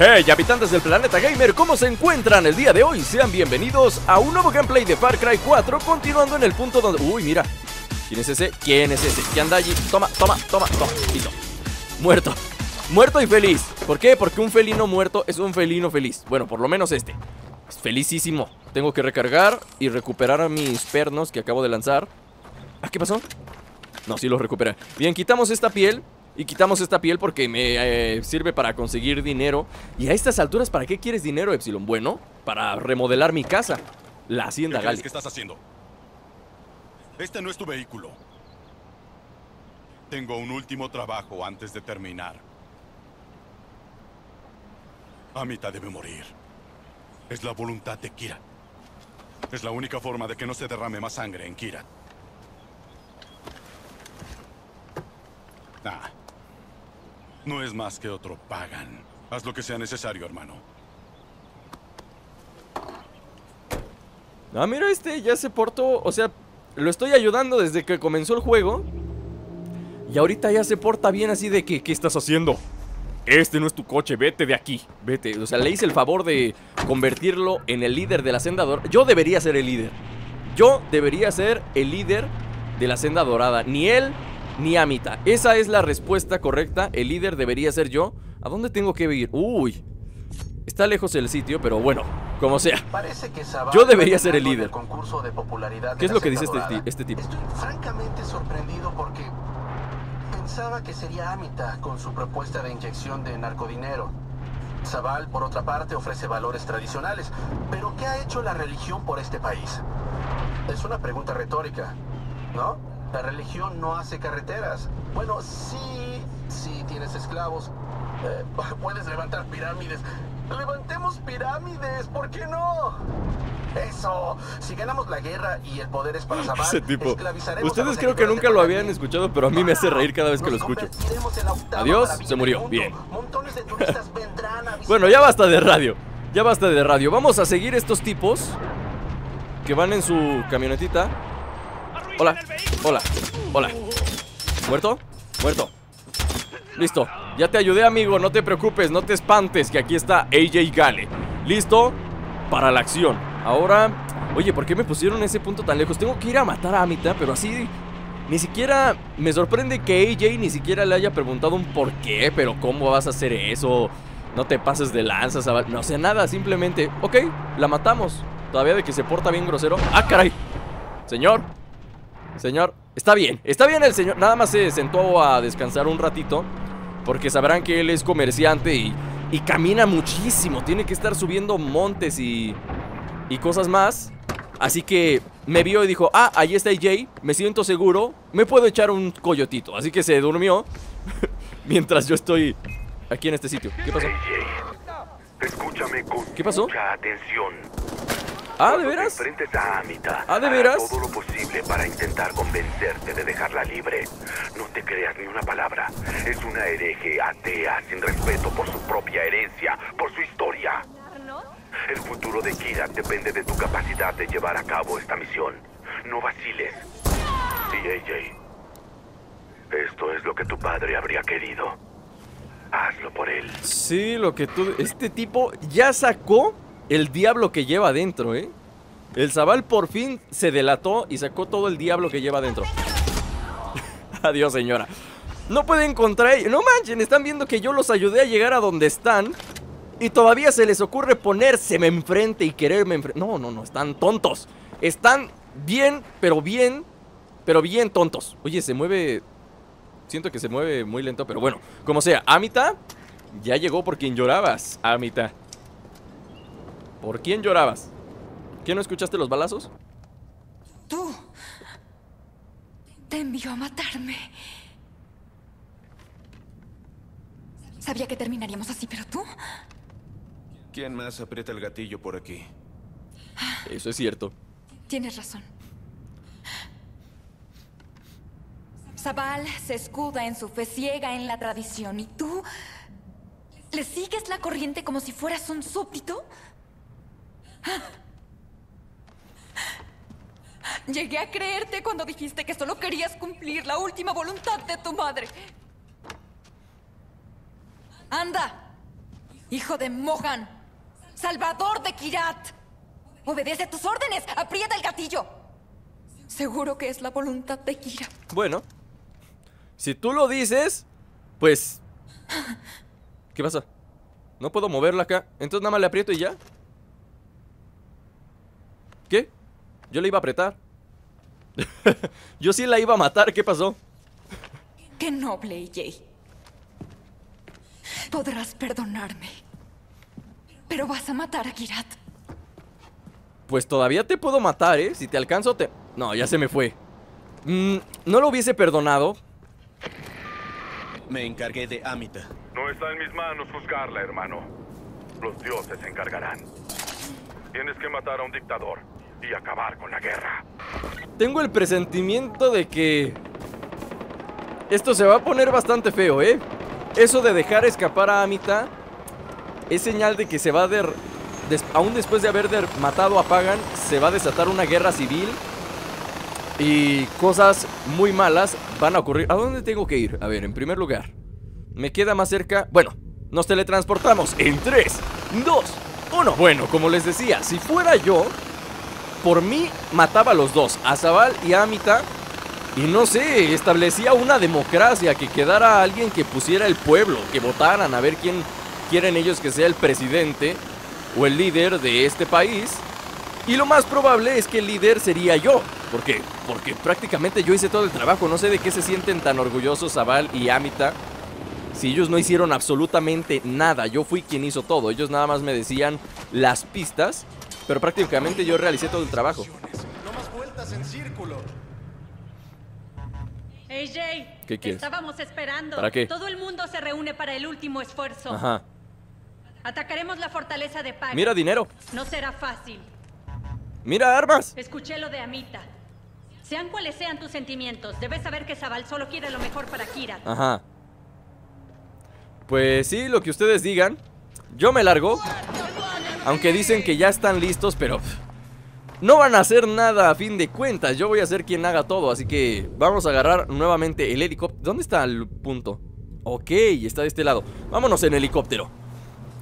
Hey, habitantes del planeta gamer, ¿cómo se encuentran el día de hoy? Sean bienvenidos a un nuevo gameplay de Far Cry 4, continuando en el punto donde... Uy, mira. ¿Quién es ese? ¿Quién es ese? ¿Qué anda allí? Toma, toma, toma, toma. Listo. Muerto. Muerto y feliz. ¿Por qué? Porque un felino muerto es un felino feliz. Bueno, por lo menos este. Es felicísimo. Tengo que recargar y recuperar a mis pernos que acabo de lanzar. ¿Ah, qué pasó? No, sí los recuperé. Bien, quitamos esta piel. Y quitamos esta piel porque me eh, sirve para conseguir dinero. Y a estas alturas, ¿para qué quieres dinero, Epsilon? Bueno, para remodelar mi casa. La hacienda ¿Qué, Gali. estás haciendo? Este no es tu vehículo. Tengo un último trabajo antes de terminar. Amita debe morir. Es la voluntad de Kira. Es la única forma de que no se derrame más sangre en Kira. Ah. No es más que otro pagan. Haz lo que sea necesario, hermano. Ah, mira, este ya se portó. O sea, lo estoy ayudando desde que comenzó el juego. Y ahorita ya se porta bien así de que, ¿qué estás haciendo? Este no es tu coche, vete de aquí, vete. O sea, le hice el favor de convertirlo en el líder de la senda dorada. Yo debería ser el líder. Yo debería ser el líder de la senda dorada. Ni él, ni Amita. Esa es la respuesta correcta. El líder debería ser yo. ¿A dónde tengo que ir? Uy. Está lejos el sitio, pero bueno, como sea. Parece que Sabal Yo debería ser el líder. del concurso de popularidad de ¿Qué es lo que dice este, este tipo? Estoy francamente sorprendido porque pensaba que sería Amita con su propuesta de inyección de narcodinero. Zabal, por otra parte, ofrece valores tradicionales. Pero ¿qué ha hecho la religión por este país? Es una pregunta retórica, ¿no? La religión no hace carreteras. Bueno, sí, sí tienes esclavos. Eh, puedes levantar pirámides. Levantemos pirámides, ¿por qué no? Eso. Si ganamos la guerra y el poder es para Zabal, Ese tipo. Ustedes creo que nunca lo habían escuchado, pero a mí me hace reír cada vez que lo escucho. Adiós, se murió. Bien. Bueno, ya basta de radio. Ya basta de radio. Vamos a seguir estos tipos que van en su camionetita. Hola, hola, hola. ¿Muerto? Muerto. Listo. Ya te ayudé, amigo. No te preocupes, no te espantes, que aquí está AJ Gale. ¿Listo? Para la acción. Ahora. Oye, ¿por qué me pusieron ese punto tan lejos? Tengo que ir a matar a Amita, pero así. Ni siquiera. Me sorprende que AJ ni siquiera le haya preguntado un por qué, pero ¿cómo vas a hacer eso? No te pases de lanzas, no sé nada, simplemente. Ok, la matamos. Todavía de que se porta bien grosero. ¡Ah, caray! Señor, Señor, está bien, está bien el señor Nada más se sentó a descansar un ratito Porque sabrán que él es comerciante y, y camina muchísimo Tiene que estar subiendo montes y, y cosas más Así que me vio y dijo Ah, ahí está AJ, me siento seguro Me puedo echar un coyotito Así que se durmió Mientras yo estoy aquí en este sitio ¿Qué pasó? Escúchame con ¿Qué pasó? mucha atención. Ah, ¿de Cuando veras? Te enfrentes a Amita. Ah, ¿de hará veras? todo lo posible para intentar convencerte de dejarla libre. No te creas ni una palabra. Es una hereje atea sin respeto por su propia herencia, por su historia. El futuro de Kira depende de tu capacidad de llevar a cabo esta misión. No vaciles. AJ, esto es lo que tu padre habría querido. Hazlo por él. Sí, lo que tú... Este tipo ya sacó el diablo que lleva adentro, ¿eh? El Zabal por fin se delató y sacó todo el diablo que lleva adentro. Adiós, señora. No puede encontrar... No manchen, están viendo que yo los ayudé a llegar a donde están. Y todavía se les ocurre ponérseme enfrente y quererme enfrente. No, no, no, están tontos. Están bien, pero bien, pero bien tontos. Oye, se mueve... Siento que se mueve muy lento, pero bueno, como sea, Amita ya llegó por quien llorabas, Amita. ¿Por quién llorabas? ¿Qué no escuchaste los balazos? Tú. Te envió a matarme. Sabía que terminaríamos así, pero tú. ¿Quién más aprieta el gatillo por aquí? Eso es cierto. Tienes razón. Zabal se escuda en su fe ciega en la tradición y tú le sigues la corriente como si fueras un súbdito. Llegué a creerte cuando dijiste que solo querías cumplir la última voluntad de tu madre. Anda, Hijo de Mohan. Salvador de Kirat. Obedece tus órdenes. Aprieta el gatillo. Seguro que es la voluntad de Kira. Bueno, si tú lo dices, pues... ¿Qué pasa? No puedo moverla acá. Entonces nada más le aprieto y ya. ¿Qué? Yo le iba a apretar. Yo sí la iba a matar. ¿Qué pasó? Qué noble, AJ. Podrás perdonarme. Pero vas a matar a Kirat. Pues todavía te puedo matar, ¿eh? Si te alcanzo, te... No, ya se me fue. Mm, no lo hubiese perdonado. Me encargué de Amita. No está en mis manos juzgarla, hermano. Los dioses se encargarán. Tienes que matar a un dictador y acabar con la guerra. Tengo el presentimiento de que... Esto se va a poner bastante feo, ¿eh? Eso de dejar escapar a Amita es señal de que se va a... Der... Aún después de haber der- matado a Pagan, se va a desatar una guerra civil y cosas muy malas van a ocurrir. ¿A dónde tengo que ir? A ver, en primer lugar, me queda más cerca... Bueno, nos teletransportamos en 3, 2, 1. Bueno, como les decía, si fuera yo, por mí mataba a los dos, a Zabal y a Amita. Y no sé, establecía una democracia, que quedara alguien que pusiera el pueblo, que votaran a ver quién quieren ellos que sea el presidente o el líder de este país. Y lo más probable es que el líder sería yo. Porque prácticamente yo hice todo el trabajo. No sé de qué se sienten tan orgullosos Zabal y Amita. Si ellos no hicieron absolutamente nada, yo fui quien hizo todo. Ellos nada más me decían las pistas, pero prácticamente yo realicé todo el trabajo. No más vueltas en círculo. AJ, ¿Qué quieres? estábamos esperando. ¿Para qué? Todo el mundo se reúne para el último esfuerzo. Ajá. Atacaremos la fortaleza de Paga. Mira dinero. No será fácil. Mira armas. Escuché lo de Amita. Sean cuales sean tus sentimientos, debes saber que Zabal solo quiere lo mejor para Kira. Ajá. Pues sí, lo que ustedes digan. Yo me largo. Aunque dicen que ya están listos, pero... No van a hacer nada a fin de cuentas. Yo voy a ser quien haga todo. Así que vamos a agarrar nuevamente el helicóptero. ¿Dónde está el punto? Ok, está de este lado. Vámonos en helicóptero.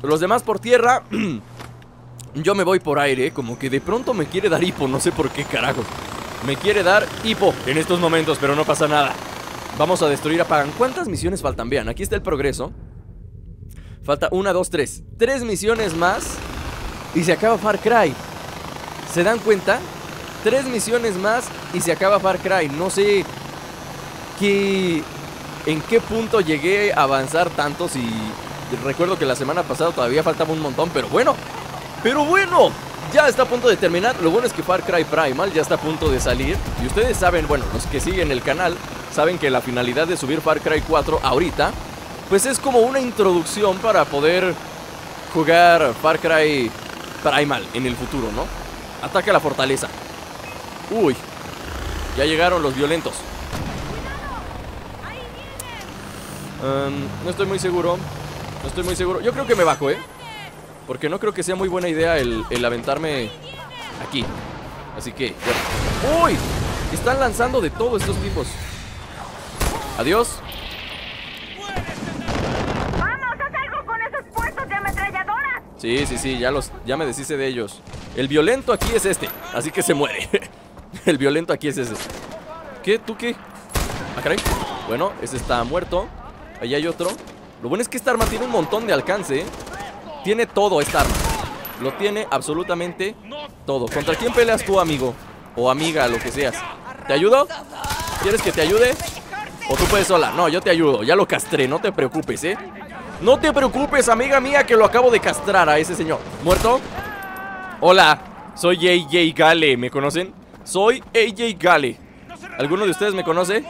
Los demás por tierra. Yo me voy por aire. Como que de pronto me quiere dar hipo. No sé por qué carajo. Me quiere dar hipo en estos momentos, pero no pasa nada. Vamos a destruir a Pagan. ¿Cuántas misiones faltan? Vean, aquí está el progreso. Falta una, dos, tres. Tres misiones más. Y se acaba Far Cry. ¿Se dan cuenta? Tres misiones más y se acaba Far Cry. No sé qué. ¿En qué punto llegué a avanzar tanto? Si. Recuerdo que la semana pasada todavía faltaba un montón, pero bueno. Pero bueno, ya está a punto de terminar. Lo bueno es que Far Cry Primal ya está a punto de salir. Y ustedes saben, bueno, los que siguen el canal, saben que la finalidad de subir Far Cry 4 ahorita, pues es como una introducción para poder jugar Far Cry Primal en el futuro, ¿no? Ataca la fortaleza. Uy, ya llegaron los violentos. Em, no estoy muy seguro. No estoy muy seguro. Yo creo que me bajo, ¿eh? Porque no creo que sea muy buena idea el, el aventarme aquí. Así que, bueno. ¡Uy! Están lanzando de todo estos tipos. Adiós. ¡Vamos, haz algo con esos puestos de ametralladoras! Sí, sí, sí, ya, los, ya me deshice de ellos. El violento aquí es este, así que se muere. El violento aquí es ese. ¿Qué? ¿Tú qué? Ah, caray. Bueno, ese está muerto. Ahí hay otro. Lo bueno es que esta arma tiene un montón de alcance. Tiene todo esta arma. Lo tiene absolutamente todo. ¿Contra quién peleas tú, amigo? O amiga, lo que seas. ¿Te ayudo? ¿Quieres que te ayude? ¿O tú puedes sola? No, yo te ayudo. Ya lo castré, no te preocupes, ¿eh? No te preocupes, amiga mía, que lo acabo de castrar a ese señor. ¿Muerto? Hola, soy AJ Gale, ¿me conocen? Soy AJ Gale. ¿Alguno de ustedes me conoce?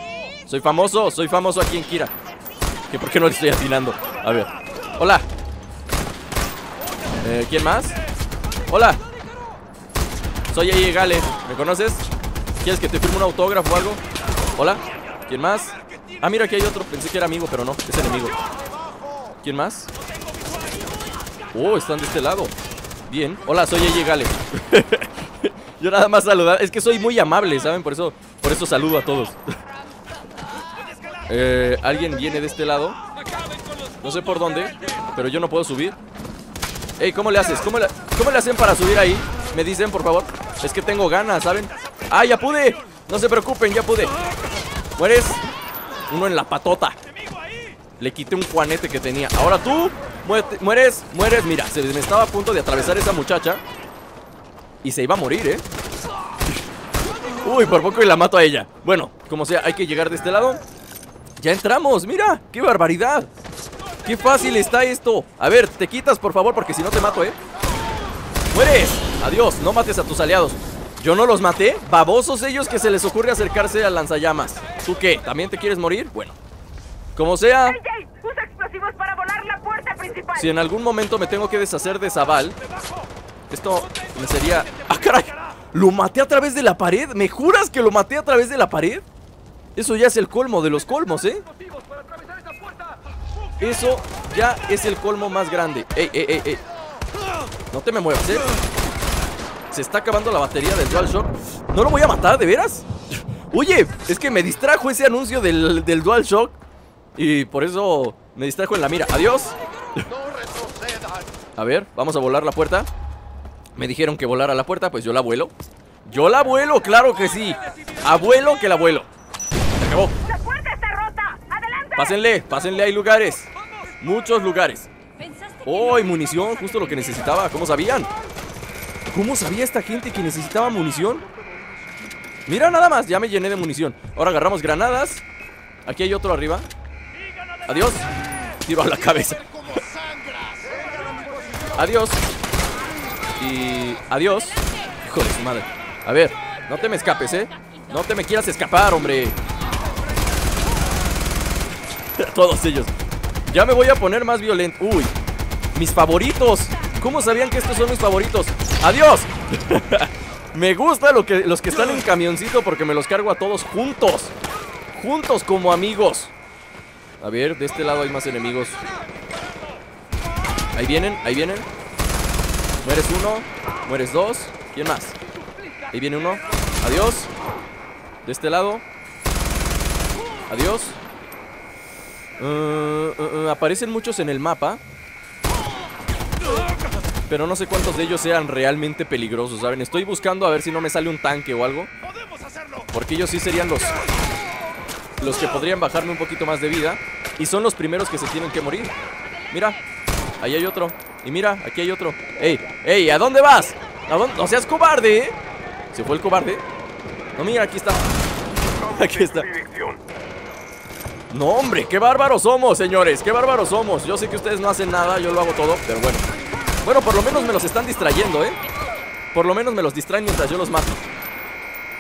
Soy famoso, soy famoso aquí en Kira. ¿Que ¿Por qué no le estoy atinando? A ver. Hola. Eh, ¿Quién más? Hola. Soy AJ Gale, ¿me conoces? ¿Quieres que te firme un autógrafo o algo? Hola. ¿Quién más? Ah, mira, aquí hay otro. Pensé que era amigo, pero no, es enemigo. ¿Quién más? Oh, están de este lado. Bien. Hola, soy AJ Gale. Yo nada más saludar. Es que soy muy amable, ¿saben? Por eso, por eso saludo a todos. Eh, ¿Alguien viene de este lado? No sé por dónde, pero yo no puedo subir. Ey, ¿cómo le haces? ¿Cómo le, ¿Cómo le hacen para subir ahí? Me dicen, por favor. Es que tengo ganas, ¿saben? ¡Ah, ya pude! No se preocupen, ya pude. ¿Mueres? Uno en la patota. Le quité un juanete que tenía. Ahora tú, mueres, mueres. Mira, se me estaba a punto de atravesar esa muchacha. Y se iba a morir, ¿eh? Uy, por poco y la mato a ella. Bueno, como sea, hay que llegar de este lado. Ya entramos, mira, qué barbaridad. Qué fácil está esto. A ver, te quitas, por favor, porque si no te mato, ¿eh? ¡Mueres! Adiós, no mates a tus aliados. Yo no los maté. Babosos ellos que se les ocurre acercarse al lanzallamas. ¿Tú qué? ¿También te quieres morir? Bueno. Como sea... usa explosivos para volar la puerta principal. Si en algún momento me tengo que deshacer de Zabal, esto me sería... ¡Ah, caray! ¿Lo maté a través de la pared? ¿Me juras que lo maté a través de la pared? Eso ya es el colmo de los colmos, ¿eh? Eso ya es el colmo más grande. ¡Ey, ey, ey, ey! No te me muevas, ¿eh? Se está acabando la batería del DualShock. ¿No lo voy a matar, de veras? Oye, es que me distrajo ese anuncio del, del DualShock. Y por eso me distrajo en la mira. Adiós. A ver, vamos a volar la puerta. Me dijeron que volara la puerta, pues yo la vuelo. Yo la vuelo, claro que sí. Abuelo que la vuelo. Se acabó. La puerta está rota. Adelante. Pásenle, pásenle, hay lugares. Muchos lugares. ¡Oh, munición! Justo lo que necesitaba. ¿Cómo sabían? ¿Cómo sabía esta gente que necesitaba munición? Mira nada más, ya me llené de munición Ahora agarramos granadas Aquí hay otro arriba Adiós. Tiro a la cabeza. Adiós. Y... Adiós. Hijo de su madre. A ver, no te me escapes, ¿eh? No te me quieras escapar, hombre. Todos ellos. Ya me voy a poner más violento. Uy, mis favoritos. ¿Cómo sabían que estos son mis favoritos? ¡Adiós! me gusta lo que, los que están en camioncito porque me los cargo a todos juntos. Juntos como amigos A ver, de este lado hay más enemigos. Ahí vienen, ahí vienen. Mueres uno, mueres dos. ¿Quién más? Ahí viene uno. Adiós. De este lado. Adiós. Uh, uh, uh, Aparecen muchos en el mapa pero no sé cuántos de ellos sean realmente peligrosos, ¿saben? Estoy buscando a ver si no me sale un tanque o algo Porque ellos sí serían los Los que podrían bajarme un poquito más de vida Y son los primeros que se tienen que morir Mira, ahí hay otro Y mira, aquí hay otro ¡Ey, ey! ¿A dónde vas? ¿A dónde? No seas cobarde, ¿eh? ¿Se fue el cobarde? No, mira, aquí está Aquí está No, hombre, qué bárbaros somos, señores Qué bárbaros somos Yo sé que ustedes no hacen nada, yo lo hago todo Pero bueno bueno, por lo menos me los están distrayendo, ¿eh? Por lo menos me los distraen mientras yo los mato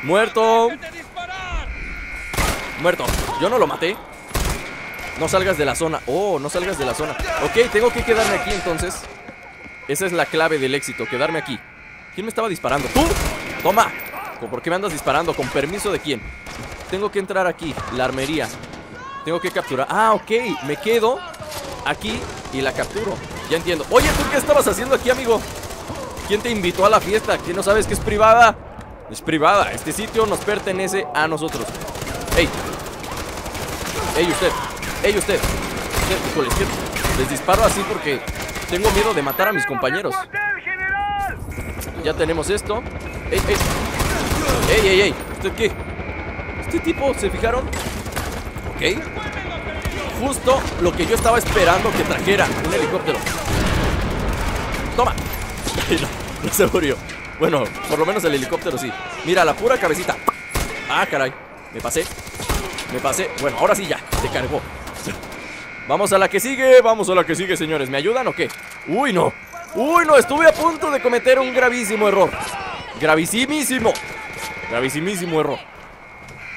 Muerto Muerto Yo no lo maté No salgas de la zona Oh, no salgas de la zona Ok, tengo que quedarme aquí entonces Esa es la clave del éxito, quedarme aquí ¿Quién me estaba disparando? ¡Tú! ¡Toma! ¿Por qué me andas disparando? ¿Con permiso de quién? Tengo que entrar aquí, la armería Tengo que capturar Ah, ok, me quedo aquí y la capturo ya entiendo. Oye, ¿tú qué estabas haciendo aquí, amigo? ¿Quién te invitó a la fiesta? ¿Quién no sabes que es privada? Es privada. Este sitio nos pertenece a nosotros. ¡Ey! ¡Ey, usted! ¡Ey, usted! les disparo así porque tengo miedo de matar a mis compañeros. Ya tenemos esto. ¡Ey, ey! ¡Ey, ey, ey! ¿Usted qué? ¿Este tipo? ¿Se fijaron? Ok justo lo que yo estaba esperando que trajera Un helicóptero Toma no, se murió Bueno, por lo menos el helicóptero sí Mira, la pura cabecita Ah, caray, me pasé. Me pasé, bueno, ahora sí ya, se cargó. Vamos a la que sigue, vamos a la que sigue, señores. ¿Me ayudan o qué? Uy, no. Uy, no, estuve a punto de cometer un gravísimo error. Gravísimísimo. Gravísimísimo error.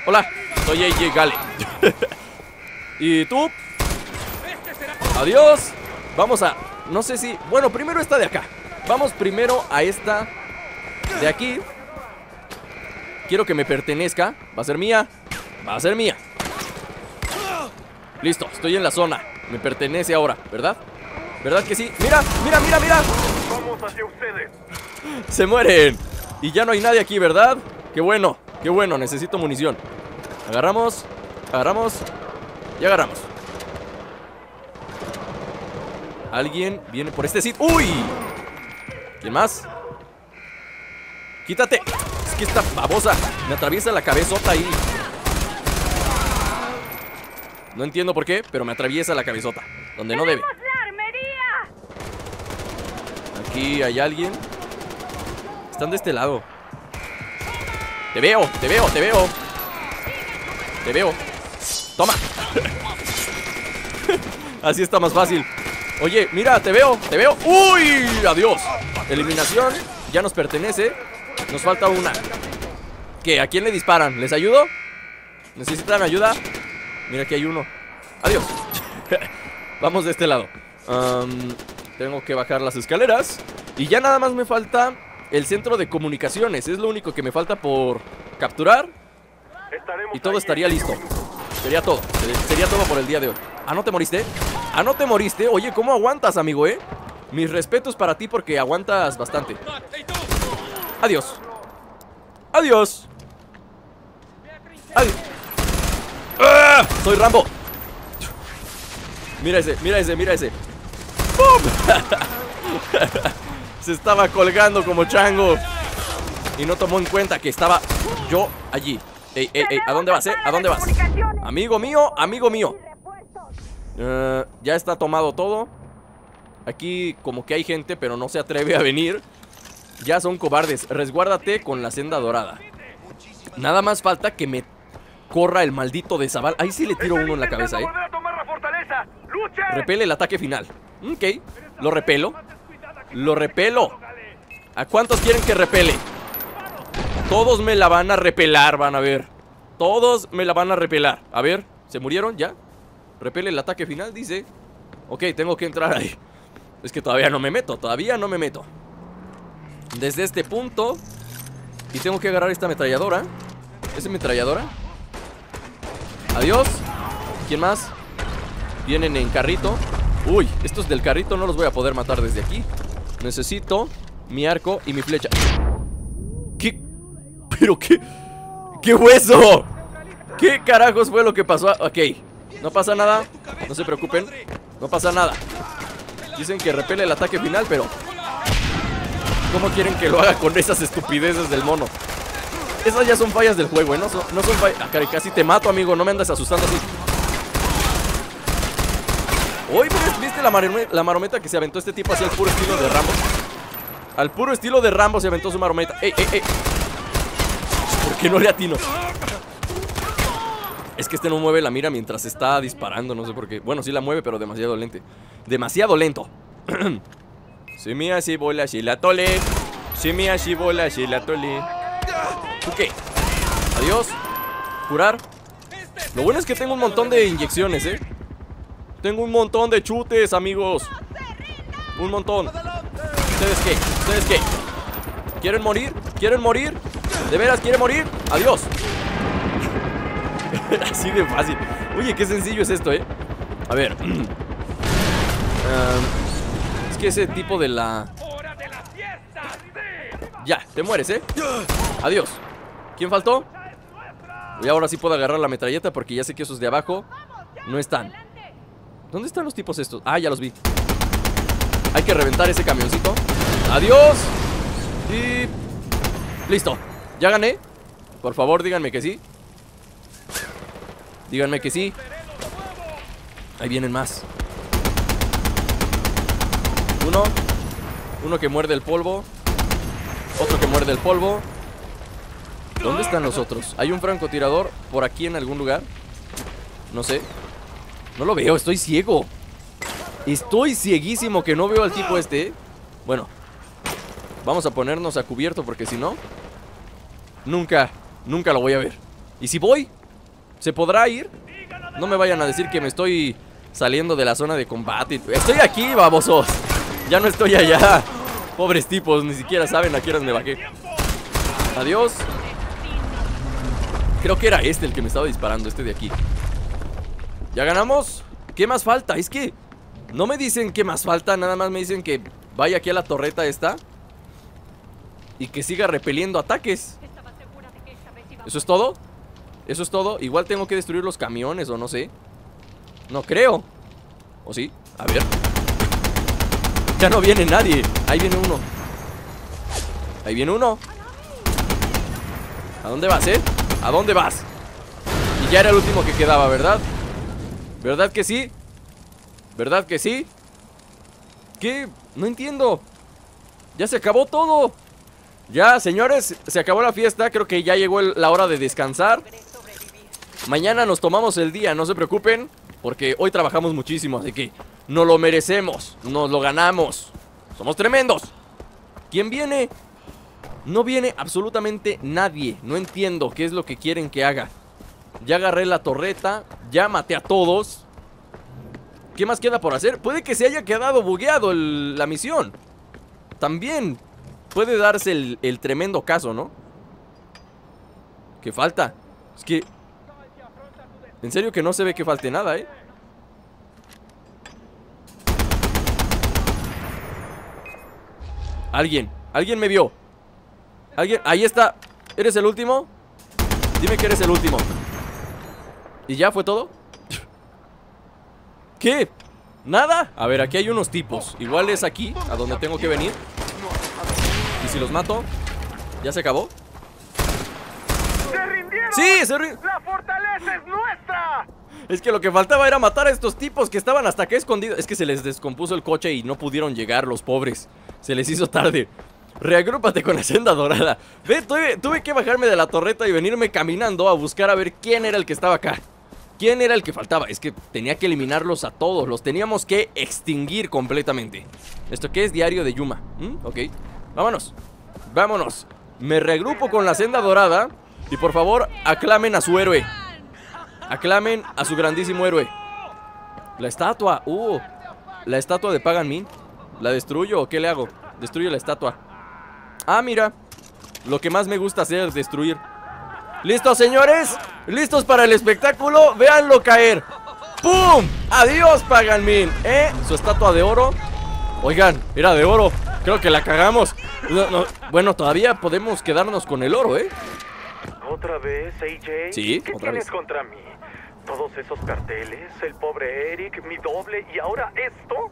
Hola, soy AJ Gale. ¿Y tú? Adiós. Vamos a... No sé si... Bueno, primero esta de acá. Vamos primero a esta de aquí Quiero que me pertenezca Va a ser mía Va a ser mía Listo, estoy en la zona Me pertenece ahora, ¿verdad? ¿Verdad que sí? ¡Mira, mira, mira, mira! Vamos hacia ustedes Se mueren Y ya no hay nadie aquí, ¿verdad? Qué bueno, qué bueno, necesito munición Agarramos Agarramos y agarramos Alguien viene por este sitio. ¡Uy! ¿Quién más? ¡Quítate! Que esta babosa me atraviesa la cabezota ahí. No entiendo por qué, pero me atraviesa la cabezota. Donde no debe. Aquí hay alguien. Están de este lado. Te veo, te veo, te veo. Te veo. Toma. Así está más fácil. Oye, mira, te veo, te veo. ¡Uy! Adiós. Eliminación. Ya nos pertenece. Nos falta una. ¿Qué? ¿A quién le disparan? ¿Les ayudo? ¿Necesitan ayuda? Mira, aquí hay uno. Adiós. Vamos de este lado. tengo que bajar las escaleras. Y ya nada más me falta el centro de comunicaciones. Es lo único que me falta por capturar. Y todo estaría listo. Sería todo. Sería todo por el día de hoy. ¿Ah, no te moriste? ¿Ah, no te moriste? Oye, ¿cómo aguantas, amigo, eh? Mis respetos para ti porque aguantas bastante. Adiós. Adiós. ¡Ah! Soy Rambo. Mira ese, mira ese, mira ese. Se estaba colgando como chango. Y no tomó en cuenta que estaba yo allí. Ey, ey, ey, ¿a dónde vas, eh? ¿A dónde vas? Amigo mío, amigo mío. Eh, ya está tomado todo. Aquí como que hay gente, pero no se atreve a venir. Ya son cobardes. Resguárdate con la senda dorada. Nada más falta que me corra el maldito de Zabal. Ahí sí le tiro uno en la cabeza, ¿eh? Repele el ataque final. Ok, lo repelo. Lo repelo. ¿A cuántos quieren que repele? Todos me la van a repelar, van a ver. Todos me la van a repelar. A ver, ¿se murieron ya? Repele el ataque final, dice. Ok, tengo que entrar ahí. Es que todavía no me meto, todavía no me meto. Desde este punto. Y tengo que agarrar esta ametralladora. ¿Es ametralladora? Adiós. ¿Quién más? Vienen en carrito. Uy, estos del carrito no los voy a poder matar desde aquí. Necesito mi arco y mi flecha. ¿Qué? ¿Pero qué? ¿Qué hueso? ¿Qué carajos fue lo que pasó? Ok, no pasa nada. No se preocupen. No pasa nada. Dicen que repele el ataque final, pero... ¿Cómo quieren que lo haga con esas estupideces del mono? Esas ya son fallas del juego, ¿eh? No son, no son fallas. Ah, casi te mato, amigo. No me andas asustando así. Uy, ¿viste la, la marometa que se aventó este tipo así al puro estilo de Rambo? Al puro estilo de Rambo se aventó su marometa. ¡Ey, ey, ey! ¿Por qué no le atino? Es que este no mueve la mira mientras está disparando, no sé por qué. Bueno, sí la mueve, pero demasiado lento. Demasiado lento. Si me así bola, si la tole. Si me así bola, si la tole. Adiós. Curar. Lo bueno es que tengo un montón de inyecciones, ¿eh? Tengo un montón de chutes, amigos. Un montón. ¿Ustedes qué? ¿Ustedes qué? ¿Quieren morir? ¿Quieren morir? ¿De veras quieren morir? Adiós. Así de fácil. Oye, qué sencillo es esto, ¿eh? A ver. Es que ese tipo de la... Ya, te mueres, ¿eh? Adiós. ¿Quién faltó? Y ahora sí puedo agarrar la metralleta porque ya sé que esos de abajo no están. ¿Dónde están los tipos estos? Ah, ya los vi. Hay que reventar ese camioncito. Adiós. Y... Listo. ¿Ya gané? Por favor, díganme que sí. Díganme que sí. Ahí vienen más. Uno. Uno que muerde el polvo. Otro que muerde el polvo. ¿Dónde están los otros? ¿Hay un francotirador por aquí en algún lugar? No sé. No lo veo, estoy ciego. Estoy cieguísimo que no veo al tipo este. Bueno. Vamos a ponernos a cubierto porque si no... Nunca, nunca lo voy a ver. ¿Y si voy? ¿Se podrá ir? No me vayan a decir que me estoy saliendo de la zona de combate. Estoy aquí, babosos. Ya no estoy allá. Pobres tipos, ni siquiera saben a qué horas me bajé. Adiós. Creo que era este el que me estaba disparando, este de aquí. ¿Ya ganamos? ¿Qué más falta? Es que no me dicen qué más falta, nada más me dicen que vaya aquí a la torreta esta y que siga repeliendo ataques. ¿Eso es todo? Eso es todo. Igual tengo que destruir los camiones o no sé. No creo. ¿O sí? A ver. Ya no viene nadie. Ahí viene uno. Ahí viene uno. ¿A dónde vas, eh? ¿A dónde vas? Y ya era el último que quedaba, ¿verdad? ¿Verdad que sí? ¿Verdad que sí? ¿Qué? No entiendo. Ya se acabó todo. Ya, señores, se acabó la fiesta. Creo que ya llegó la hora de descansar. Mañana nos tomamos el día, no se preocupen. Porque hoy trabajamos muchísimo, así que nos lo merecemos. Nos lo ganamos. Somos tremendos. ¿Quién viene? No viene absolutamente nadie. No entiendo qué es lo que quieren que haga. Ya agarré la torreta. Ya maté a todos. ¿Qué más queda por hacer? Puede que se haya quedado bugueado el- la misión. También puede darse el, el tremendo caso, ¿no? ¿Qué falta? Es que... En serio que no se ve que falte nada, ¿eh? Alguien, alguien me vio Alguien, ahí está ¿Eres el último? Dime que eres el último ¿Y ya fue todo? ¿Qué? ¿Nada? A ver, aquí hay unos tipos Igual es aquí, a donde tengo que venir ¿Y si los mato? ¿Ya se acabó? ¡Se rindieron! ¡Sí! ¡Se rin- ¡La fortaleza es nuestra! Es que lo que faltaba era matar a estos tipos que estaban hasta acá escondidos. Es que se les descompuso el coche y no pudieron llegar los pobres. Se les hizo tarde. Reagrúpate con la senda dorada. Ve, tuve, que bajarme de la torreta y venirme caminando a buscar a ver quién era el que estaba acá. ¿Quién era el que faltaba? Es que tenía que eliminarlos a todos. Los teníamos que extinguir completamente. ¿Esto qué es? Diario de Yuma. ¿Mm? Ok. Vámonos. Vámonos. Me reagrupo con la senda dorada. Y por favor, aclamen a su héroe. Aclamen a su grandísimo héroe. La estatua. Uh. La estatua de Pagan Min. ¿La destruyo o qué le hago? Destruyo la estatua. Ah, mira. Lo que más me gusta hacer es destruir. ¿Listos, señores? ¿Listos para el espectáculo? Véanlo caer. ¡Pum! ¡Adiós, Pagan Min! ¿Eh? Su estatua de oro. Oigan, era de oro. Creo que la cagamos. No, no. Bueno, todavía podemos quedarnos con el oro, ¿eh? ¿Otra vez, AJ? Sí, ¿Qué otra tienes vez. contra mí? ¿Todos esos carteles? ¿El pobre Eric? ¿Mi doble? ¿Y ahora esto?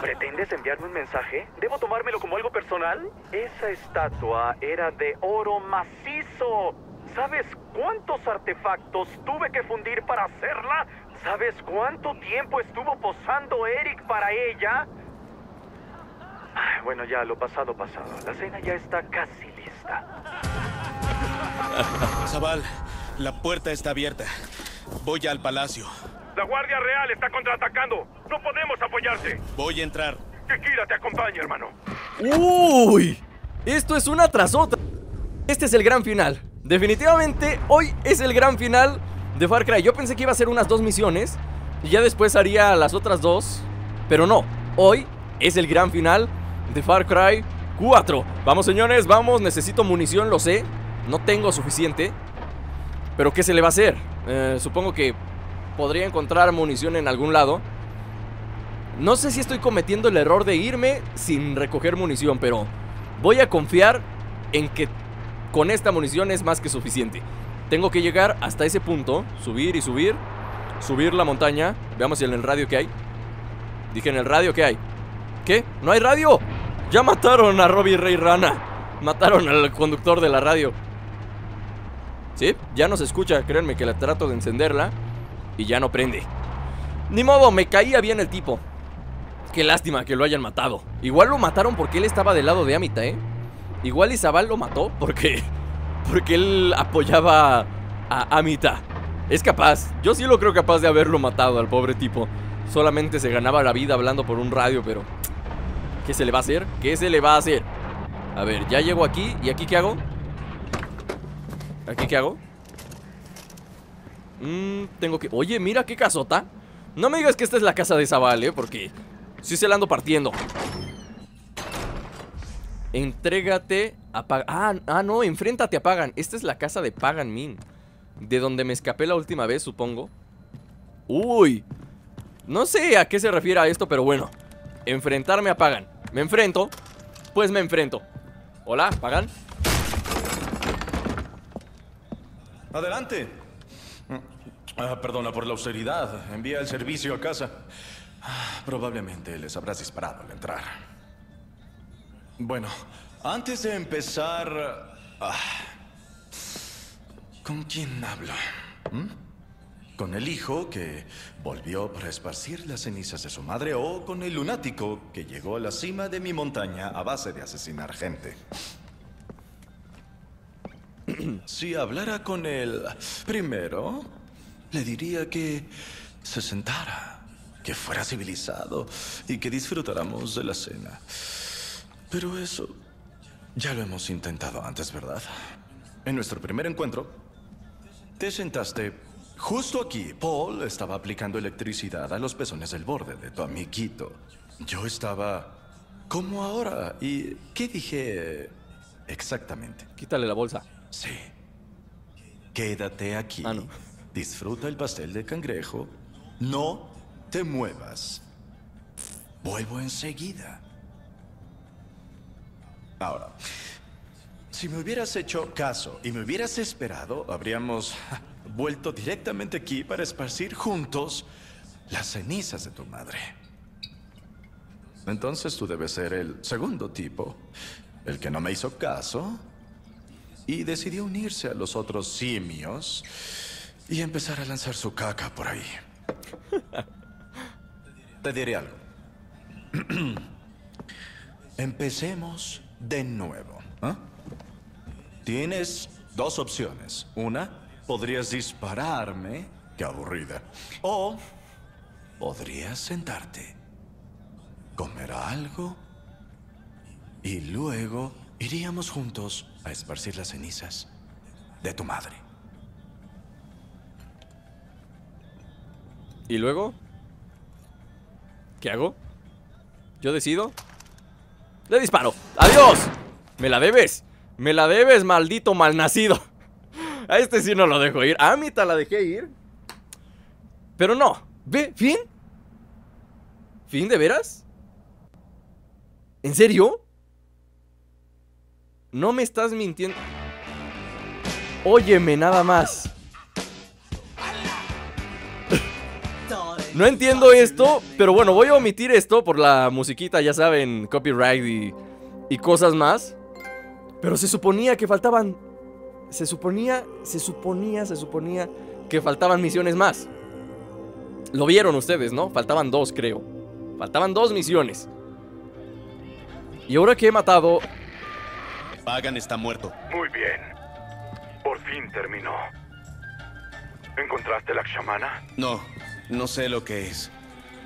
¿Pretendes enviarme un mensaje? ¿Debo tomármelo como algo personal? Esa estatua era de oro macizo. ¿Sabes cuántos artefactos tuve que fundir para hacerla? ¿Sabes cuánto tiempo estuvo posando Eric para ella? Bueno, ya lo pasado, pasado. La cena ya está casi lista. Zabal, la puerta está abierta. Voy al palacio. La Guardia Real está contraatacando. No podemos apoyarte. Voy a entrar. Que Kira te acompañe, hermano. ¡Uy! Esto es una tras otra. Este es el gran final. Definitivamente, hoy es el gran final de Far Cry. Yo pensé que iba a ser unas dos misiones y ya después haría las otras dos. Pero no, hoy es el gran final de Far Cry 4. Vamos, señores, vamos. Necesito munición, lo sé. No tengo suficiente. Pero ¿qué se le va a hacer? Eh, supongo que podría encontrar munición en algún lado. No sé si estoy cometiendo el error de irme sin recoger munición, pero voy a confiar en que con esta munición es más que suficiente. Tengo que llegar hasta ese punto, subir y subir, subir la montaña. Veamos si en el radio que hay. Dije en el radio que hay. ¿Qué? ¿No hay radio? Ya mataron a Robbie Rey Rana. Mataron al conductor de la radio. ¿Sí? Ya no se escucha, créanme que la trato de encenderla y ya no prende. Ni modo, me caía bien el tipo. Qué lástima que lo hayan matado. Igual lo mataron porque él estaba del lado de Amita, ¿eh? Igual Isabel lo mató porque. Porque él apoyaba a Amita. Es capaz. Yo sí lo creo capaz de haberlo matado al pobre tipo. Solamente se ganaba la vida hablando por un radio, pero. ¿Qué se le va a hacer? ¿Qué se le va a hacer? A ver, ya llego aquí. ¿Y aquí qué hago? ¿Aquí qué hago? Mmm, tengo que... Oye, mira qué casota. No me digas que esta es la casa de Zabal, ¿eh? Porque sí se la ando partiendo. Entrégate a. Ah, ah, no, enfréntate a Pagan. Esta es la casa de Pagan Min. De donde me escapé la última vez, supongo. Uy. No sé a qué se refiere a esto, pero bueno. Enfrentarme a Pagan. Me enfrento. Pues me enfrento. Hola, Pagan. Adelante. Ah, perdona por la austeridad. Envía el servicio a casa. Ah, Probablemente les habrás disparado al entrar. Bueno, antes de empezar... ah, ¿Con quién hablo? ¿Mm? ¿Con el hijo que volvió para esparcir las cenizas de su madre o con el lunático que llegó a la cima de mi montaña a base de asesinar gente? si hablara con el primero, le diría que se sentara, que fuera civilizado y que disfrutáramos de la cena. Pero eso ya lo hemos intentado antes, ¿verdad? En nuestro primer encuentro, te sentaste justo aquí. Paul estaba aplicando electricidad a los pezones del borde de tu amiguito. Yo estaba como ahora. ¿Y qué dije exactamente? Quítale la bolsa. Sí. Quédate aquí. Disfruta el pastel de cangrejo. No te muevas. Vuelvo enseguida. Ahora, si me hubieras hecho caso y me hubieras esperado, habríamos vuelto directamente aquí para esparcir juntos las cenizas de tu madre. Entonces tú debes ser el segundo tipo, el que no me hizo caso y decidió unirse a los otros simios y empezar a lanzar su caca por ahí. Te diré algo. Empecemos de nuevo. ¿ah? Tienes dos opciones. Una, podrías dispararme. Qué aburrida. O podrías sentarte, comer algo y luego iríamos juntos a esparcir las cenizas de tu madre. ¿Y luego? ¿Qué hago? ¿Yo decido? ¡Le disparo! ¡Adiós! ¿Me la debes? ¡Me la debes, maldito malnacido! A este sí no lo dejo ir. A Amita la dejé ir. Pero no. ¿Ve? ¿Fin? ¿Fin de veras? ¿En serio? No me estás mintiendo. Óyeme nada más. No entiendo esto, pero bueno, voy a omitir esto por la musiquita, ya saben, copyright y, y cosas más. Pero se suponía que faltaban. Se suponía, se suponía, se suponía que faltaban misiones más. Lo vieron ustedes, ¿no? Faltaban dos, creo. Faltaban dos misiones. Y ahora que he matado. Pagan está muerto. Muy bien. Por fin terminó. ¿Encontraste la chamana? No, no sé lo que es.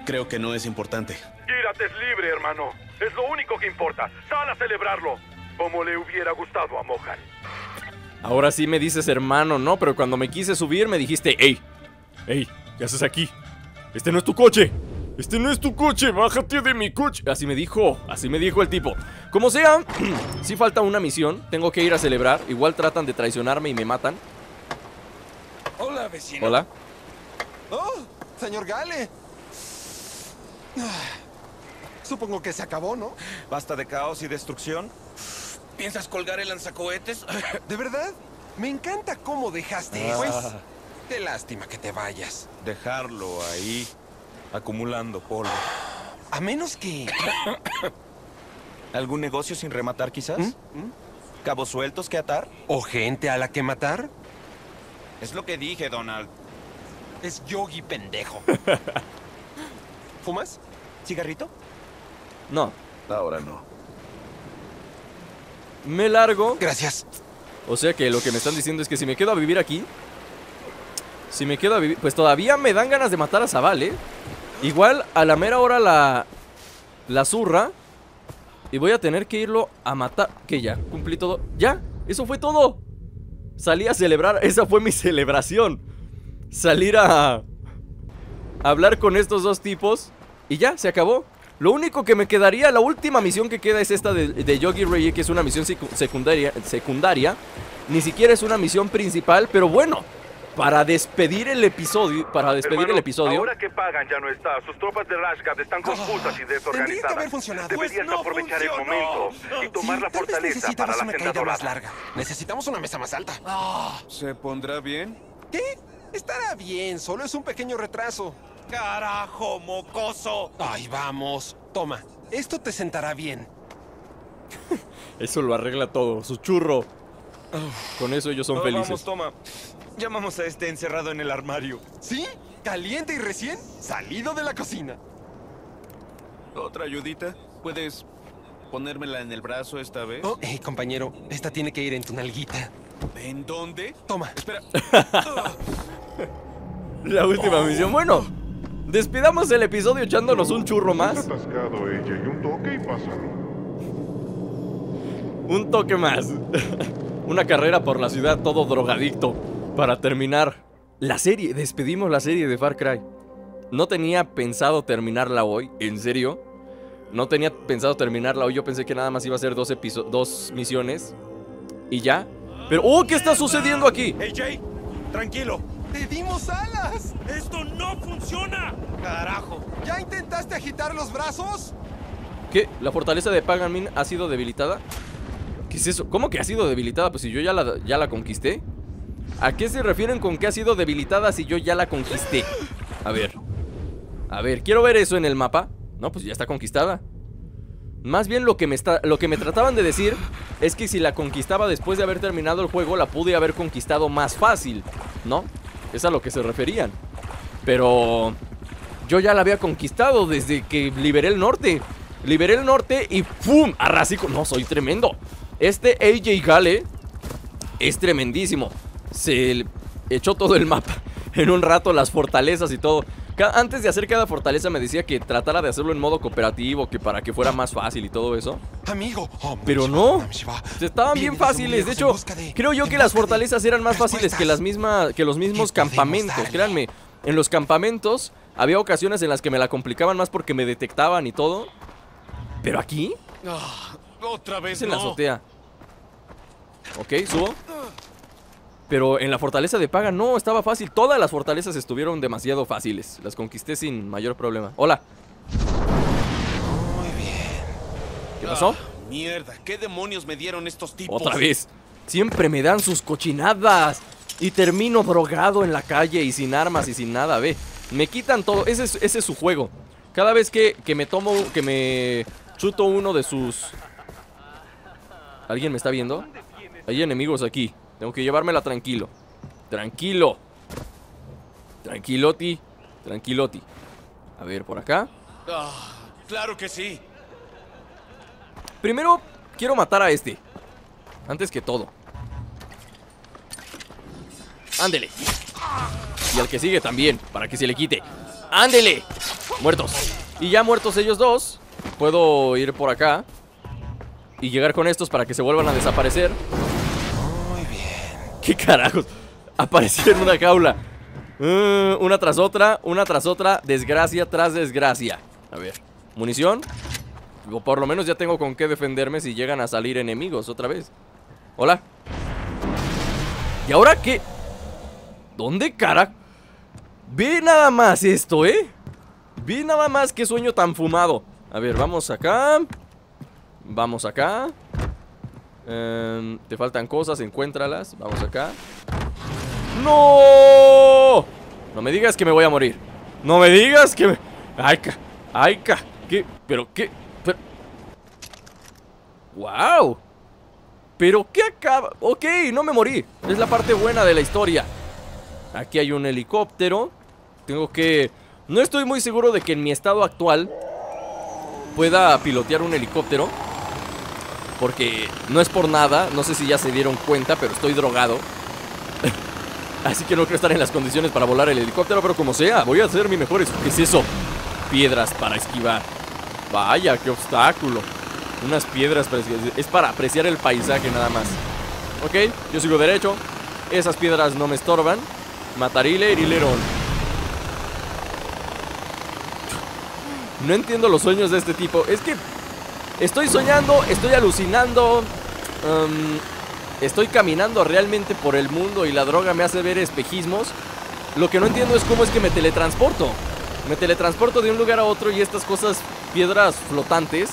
Creo que no es importante. Gírate es libre, hermano. Es lo único que importa. Sal a celebrarlo. Como le hubiera gustado a Mohan. Ahora sí me dices hermano, ¿no? Pero cuando me quise subir me dijiste, ¡Ey! ¡Ey! ¿Qué haces aquí? Este no es tu coche. Este no es tu coche, bájate de mi coche. Así me dijo, así me dijo el tipo. Como sea, si falta una misión, tengo que ir a celebrar. Igual tratan de traicionarme y me matan. Hola, vecino. Hola. Oh, señor Gale. Ah, Supongo que se acabó, ¿no? Basta de caos y destrucción. ¿Piensas colgar el lanzacohetes? ¿De verdad? Me encanta cómo dejaste eso. Ah. Qué lástima que te vayas. Dejarlo ahí, acumulando polvo. A menos que... ¿Algún negocio sin rematar quizás? ¿Mm? ¿Cabos sueltos que atar? ¿O gente a la que matar? Es lo que dije, Donald. Es yogi pendejo. ¿Fumas? ¿Cigarrito? No. Ahora no. Me largo. Gracias. O sea que lo que me están diciendo es que si me quedo a vivir aquí. Si me quedo a vivir. Pues todavía me dan ganas de matar a Zabal, ¿eh? Igual a la mera hora la. La zurra. Y voy a tener que irlo a matar. Que ya, cumplí todo. ¡Ya! ¡Eso fue todo! Salí a celebrar. Esa fue mi celebración. Salir a. Hablar con estos dos tipos. Y ya, se acabó. Lo único que me quedaría, la última misión que queda es esta de, de Yogi Rey, que es una misión secu- secundaria, secundaria. Ni siquiera es una misión principal, pero bueno, para despedir el episodio, para despedir Hermano, el episodio, Ahora que pagan ya no está. Sus tropas de Rashgard están confusas y desorganizadas. que haber funcionado. Deberías Pues no aprovechar el momento y tomar la Tal vez fortaleza necesitamos para la una caída más larga. Necesitamos una mesa más alta. ¿Se pondrá bien? ¿Qué? Estará bien, solo es un pequeño retraso. ¡Carajo, mocoso! Ay, vamos. Toma, esto te sentará bien. Eso lo arregla todo. Su churro. Con eso ellos son Oh, felices. Vamos, toma. Llamamos a este encerrado en el armario. ¿Sí? Caliente y recién salido de la cocina. ¿Otra ayudita? ¿Puedes ponérmela en el brazo esta vez? Oh, eh, compañero, esta tiene que ir en tu nalguita. ¿En dónde? Toma. Espera. La última misión. Bueno, despidamos el episodio echándonos un churro más. atascado ella y un toque y pasa. Un toque más. Una carrera por la ciudad todo drogadicto para terminar la serie. Despedimos la serie de Far Cry. No tenía pensado terminarla hoy, en serio. No tenía pensado terminarla hoy. Yo pensé que nada más iba a ser dos, dos misiones. Y ya. Pero, ¡oh! ¿Qué está sucediendo aquí? Hey, Jay, tranquilo. ¡Te dimos alas! ¡Esto no funciona! ¡Carajo! ¿Ya intentaste agitar los brazos? ¿Qué? ¿La fortaleza de Pagan ha sido debilitada? ¿Qué es eso? ¿Cómo que ha sido debilitada? Pues si yo ya la, ya la conquisté. ¿A qué se refieren con que ha sido debilitada si yo ya la conquisté? A ver. A ver, quiero ver eso en el mapa. No, pues ya está conquistada. Más bien lo que me está lo que me trataban de decir es que si la conquistaba después de haber terminado el juego, la pude haber conquistado más fácil, ¿no? Es a lo que se referían. Pero yo ya la había conquistado desde que liberé el norte. Liberé el norte y ¡pum! Arrasé con... No, soy tremendo. Este AJ Gale es tremendísimo. Se echó todo el mapa en un rato, las fortalezas y todo. Antes de hacer cada fortaleza me decía que tratara de hacerlo en modo cooperativo, que para que fuera más fácil y todo eso. Amigo. Pero no, estaban bien fáciles. De hecho, creo yo que las fortalezas eran más fáciles que las mismas, que los mismos campamentos. Créanme, en los campamentos había ocasiones en las que me la complicaban más porque me detectaban y todo. Pero aquí, Ah, otra vez es en la azotea. Ok, subo. Pero en la fortaleza de paga no, estaba fácil. Todas las fortalezas estuvieron demasiado fáciles. Las conquisté sin mayor problema. Hola. Muy bien. ¿Qué pasó? Ah, mierda, ¿qué demonios me dieron estos tipos? Otra vez. Siempre me dan sus cochinadas. Y termino drogado en la calle y sin armas y sin nada, ve. Me quitan todo. Ese es, ese es su juego. Cada vez que, que me tomo, que me chuto uno de sus... ¿Alguien me está viendo? Hay enemigos aquí. Tengo que llevármela tranquilo. Tranquilo. Tranquiloti. Tranquiloti. A ver, por acá. Ah, claro que sí. Primero, quiero matar a este. Antes que todo. Ándele. Y al que sigue también, para que se le quite. ¡Ándele! Muertos. Y ya muertos ellos dos, puedo ir por acá. Y llegar con estos para que se vuelvan a desaparecer. ¿Qué carajos? Apareció en una jaula. Uh, una tras otra, una tras otra, desgracia tras desgracia. A ver, munición. O por lo menos ya tengo con qué defenderme si llegan a salir enemigos otra vez. Hola. ¿Y ahora qué? ¿Dónde cara? Ve nada más esto, ¿eh? Ve nada más qué sueño tan fumado. A ver, vamos acá. Vamos acá. Em, te faltan cosas, encuéntralas. Vamos acá. ¡No! No me digas que me voy a morir. No me digas que me... ¡Ay, ca! ¿Qué? ¿Pero qué? ¡Wow! ¿Pero qué acaba? Ok, no me morí. Es la parte buena de la historia. Aquí hay un helicóptero. Tengo que... No estoy muy seguro de que en mi estado actual pueda pilotear un helicóptero. Porque no es por nada, no sé si ya se dieron cuenta, pero estoy drogado. Así que no creo estar en las condiciones para volar el helicóptero, pero como sea, voy a hacer mi mejor esfuerzo. ¿Qué es eso? Piedras para esquivar. Vaya, qué obstáculo. Unas piedras para esquivar. Es para apreciar el paisaje nada más. Ok, yo sigo derecho. Esas piedras no me estorban. Matarile, irilerón. No entiendo los sueños de este tipo. Es que estoy soñando, estoy alucinando. em, estoy caminando realmente por el mundo y la droga me hace ver espejismos. Lo que no entiendo es cómo es que me teletransporto. Me teletransporto de un lugar a otro y estas cosas, piedras flotantes,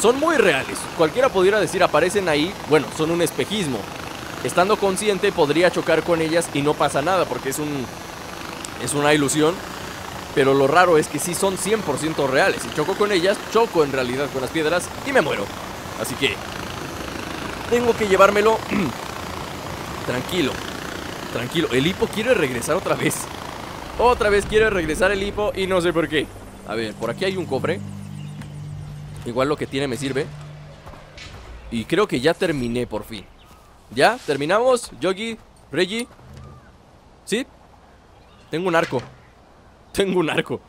son muy reales. Cualquiera pudiera decir aparecen ahí. Bueno, son un espejismo. Estando consciente podría chocar con ellas y no pasa nada porque es un es una ilusión. Pero lo raro es que sí son 100% reales. Si choco con ellas, choco en realidad con las piedras y me muero. Así que tengo que llevármelo tranquilo. Tranquilo. El hipo quiere regresar otra vez. Otra vez quiere regresar el hipo y no sé por qué. A ver, por aquí hay un cofre. Igual lo que tiene me sirve. Y creo que ya terminé por fin. ¿Ya? ¿Terminamos? Yogi, Reggie. ¿Sí? Tengo un arco. Tengo un arco.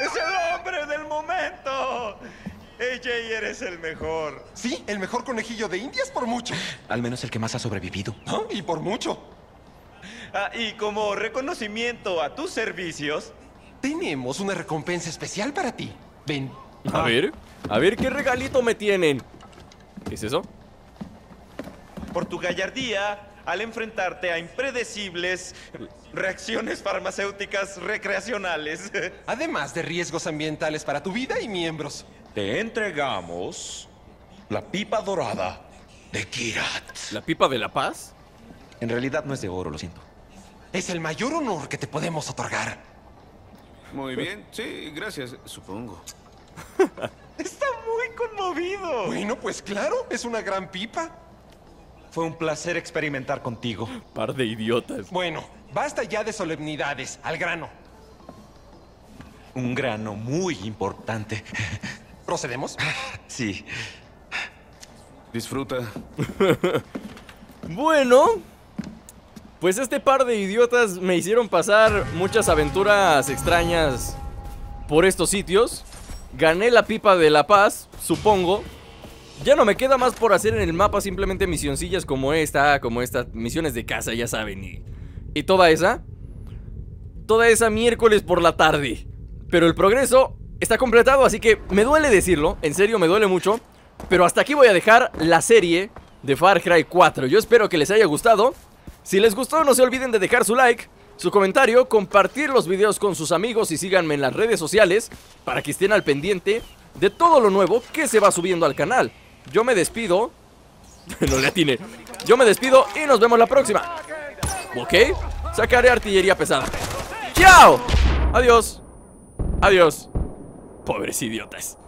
¡Es el hombre del momento! AJ, eres el mejor. Sí, el mejor conejillo de indias por mucho. Al menos el que más ha sobrevivido. ¿No? Y por mucho. Ah, y como reconocimiento a tus servicios, Tenemos una recompensa especial para ti. Ven. A ver, a ver qué regalito me tienen. ¿Qué es eso? Por tu gallardía al enfrentarte a impredecibles reacciones farmacéuticas recreacionales. Además de riesgos ambientales para tu vida y miembros. Te entregamos la pipa dorada de Kirat. ¿La pipa de la paz? En realidad no es de oro, lo siento. Es el mayor honor que te podemos otorgar. Muy bien, sí, gracias, supongo. Está muy conmovido. Bueno, pues claro, es una gran pipa. Fue un placer experimentar contigo. Par de idiotas. Bueno, basta ya de solemnidades, al grano. Un grano muy importante. ¿Procedemos? Sí. Disfruta. Bueno, pues este par de idiotas me hicieron pasar muchas aventuras extrañas por estos sitios. Gané la pipa de la paz, supongo. Ya no me queda más por hacer en el mapa, simplemente misioncillas como esta, como esta, misiones de casa, ya saben, y, y toda esa. Toda esa miércoles por la tarde. Pero el progreso está completado, así que me duele decirlo, en serio me duele mucho. Pero hasta aquí voy a dejar la serie de Far Cry 4. Yo espero que les haya gustado. Si les gustó, no se olviden de dejar su like, su comentario, compartir los videos con sus amigos y síganme en las redes sociales para que estén al pendiente de todo lo nuevo que se va subiendo al canal. Yo me despido. no le atine. Yo me despido y nos vemos la próxima. ¿Ok? Sacaré artillería pesada. ¡Chao! Adiós. Adiós. Pobres idiotas.